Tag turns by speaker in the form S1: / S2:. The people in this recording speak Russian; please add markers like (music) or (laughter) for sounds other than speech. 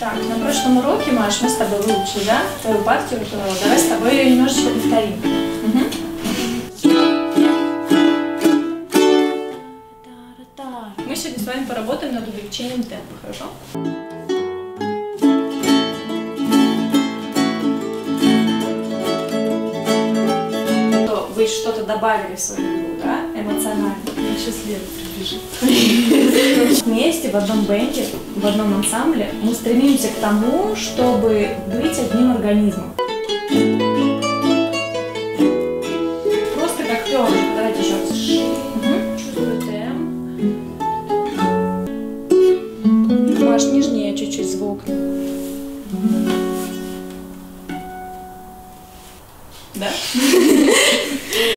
S1: Так, на прошлом уроке, Маш, мы с тобой выучили, да, твою партию рок Давай с тобой ее немножечко повторим. Мгм. Мы сегодня с вами поработаем над увеличением темпа, хорошо? Что Вы что-то добавили в свою игру, да, эмоционально. Сейчас Лера прибежит. (laughs) Вместе, в одном бенде, в одном ансамбле мы стремимся к тому, чтобы быть одним организмом. Просто как пёрнок. Давайте еще раз. Чувствую темп. Маш, нижнее чуть-чуть звук. Да. (laughs)